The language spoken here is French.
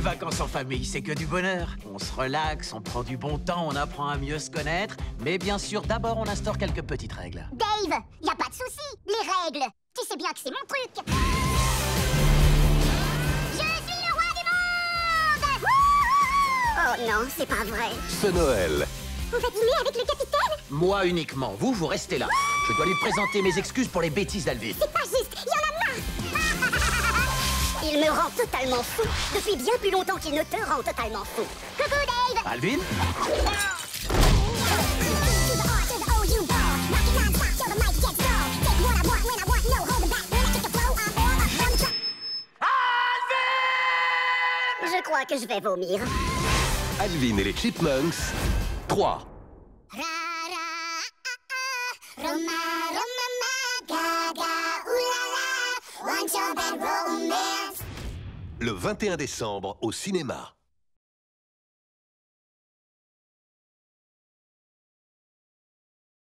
Les vacances en famille, c'est que du bonheur. On se relaxe, on prend du bon temps, on apprend à mieux se connaître. Mais bien sûr, d'abord, on instaure quelques petites règles. Dave, y a pas de souci. Les règles, tu sais bien que c'est mon truc. Je suis le roi du monde Oh non, c'est pas vrai. Ce Noël, On va dîner avec le capitaine? Moi uniquement, vous, vous restez là. Je dois lui présenter mes excuses pour les bêtises d'Alvin. C'est pas Rend totalement fou. Depuis bien plus longtemps qu'il ne te rend totalement fou. Coucou Dave Alvin Je crois que je vais vomir. Alvin et les Chipmunks, 3. Le 21 décembre au cinéma.